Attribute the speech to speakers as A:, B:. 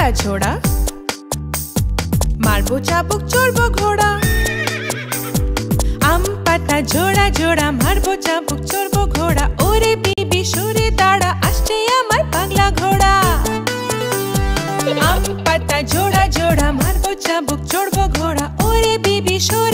A: ঘোড়া ছোড়া মারবো চাবুক, চড়বো ঘোড়া। আম পাতা জোড়া জোড়া মারবো চাবুক, চড়বো ঘোড়া। ওরে বিবি, সুরে দাঁড়া আসছে আমার পাগলা ঘোড়া। আম পাতা জোড়া জোড়া মারবো চাবুক, চড়বো ঘোড়া। ওরে বিবি, সুরে